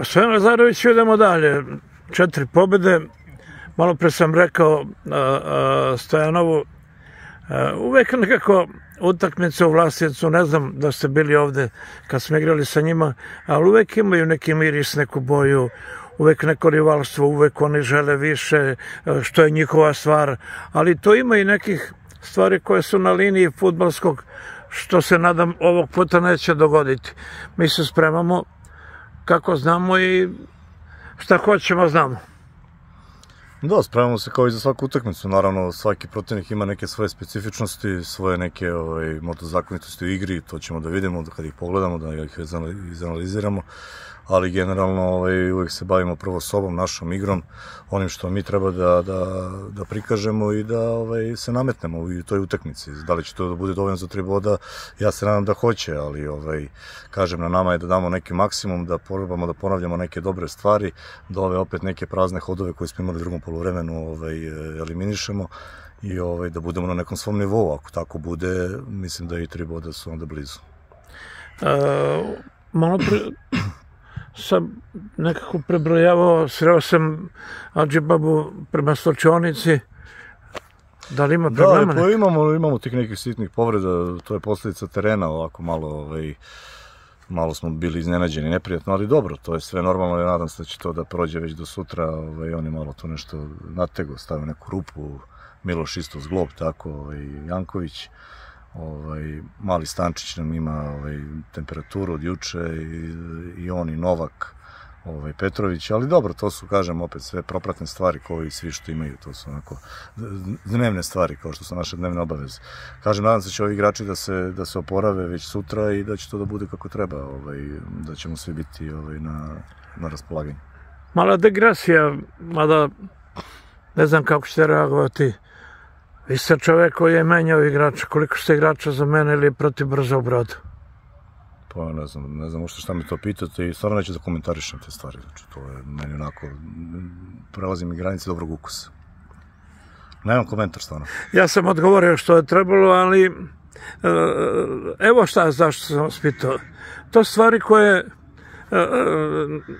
Gospodin Lazarević, idemo dalje. Četiri pobede. Malo pre sam rekao Stojanovu, uvek nekako utakmice u Vlasijecu, ne znam da ste bili ovde kad smo igrali sa njima, ali uvek imaju neki miris, neku boju, uvek neko rivalstvo, uvek oni žele više, što je njihova stvar, ali to ima i nekih stvari koje su na liniji futbalskog, što se nadam ovog puta neće dogoditi. Mi se spremamo kako znamo i šta hoćemo znamo. Da, spremamo se kao i za svaku utakmicu. Naravno, svaki protivnik ima neke svoje specifičnosti, svoje neke ovaj, motozakonitosti u igri, to ćemo da vidimo da kad ih pogledamo, da ih izanaliziramo ali generalno ovaj, uvek se bavimo prvo sobom, našom igrom, onim što mi treba da, da, da prikažemo i da ovaj, se nametnemo u toj utakmici. Da li će to da bude dovoljno za tri boda, ja se nadam da hoće, ali ovaj, kažem na nama je da damo neki maksimum, da probamo da ponavljamo neke dobre stvari, da ove opet neke prazne hodove koje smo imali u drugom polovremenu ovaj, eliminišemo i ovaj, da budemo na nekom svom nivou. Ako tako bude, mislim da i tri boda su onda blizu. Uh, malo pre, sam nekako prebrojavao, sreo sam Adžibabu prema stočionici, Da li ima problema? Da, pa imamo, imamo tih nekih sitnih povreda, to je posledica terena, ovako malo, ovaj, malo smo bili iznenađeni, neprijatno, ali dobro, to je sve normalno, ja nadam se da će to da prođe već do sutra, ovaj, oni malo to nešto natego, stavio neku rupu, Miloš isto zglob, tako, ovaj, Janković, ovaj, mali Stančić nam ima ovaj, temperaturu od juče i, i on i Novak ovaj, Petrović, ali dobro, to su, kažem, opet sve propratne stvari koje svi što imaju, to su onako dnevne stvari, kao što su naše dnevne obaveze. Kažem, nadam se da će ovi igrači da se, da se oporave već sutra i da će to da bude kako treba, ovaj, da ćemo svi biti ovaj, na, na raspolaganju. Mala degresija, mada ne znam kako ćete reagovati Vi ste čovek koji je menjao igrača. Koliko ste igrača za mene ili protiv brzo u brodu? Pa ne znam, ne znam ušte šta mi to pitate i stvarno neću da komentarišem te stvari. Znači, to je meni onako, prelazim mi granice dobrog ukusa. Nemam komentar stvarno. Ja sam odgovorio što je trebalo, ali e, evo šta, zašto sam vas pitao. To stvari koje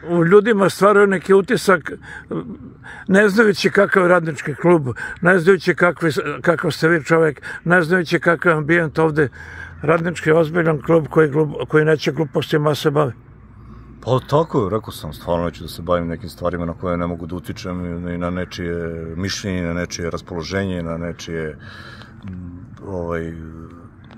u ljudima stvaraju neki utisak ne znajući kakav je radnički klub, ne znajući kakvi, kakav ste vi čovek, ne znajući kakav je ambijent ovde, radnički ozbiljan klub koji, koji neće glupostima se bavi. Pa tako, rekao sam, stvarno neću da se bavim nekim stvarima na koje ne mogu da utičem i na nečije mišljenje, na nečije raspoloženje, na nečije ovaj,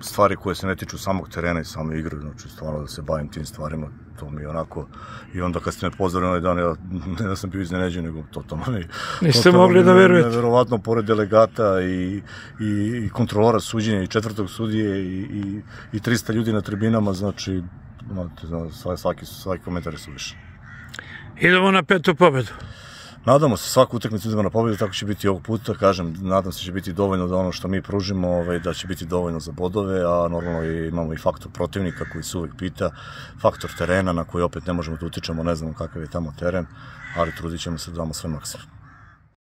stvari koje se ne tiču samog terena i same igre, znači stvarno da se bavim tim stvarima, to mi je onako, i onda kad ste me pozvali onaj dan, ja ne da sam bio iznenađen, nego totalno mi... Niste totalno mogli da verujete. Neverovatno, pored delegata i, i, i kontrolora suđenja i četvrtog sudije i, i, i 300 ljudi na tribinama, znači, svaki, svaki komentar je suvišan. Idemo na petu pobedu. Nadamo se svaku utakmicu idemo na pobedu, tako će biti ovog puta, kažem, nadam se da će biti dovoljno da ono što mi pružimo, ovaj, da će biti dovoljno za bodove, a normalno imamo i faktor protivnika koji se uvek pita, faktor terena na koji opet ne možemo da utičemo, ne znamo kakav je tamo teren, ali trudit ćemo se da damo sve maksimum.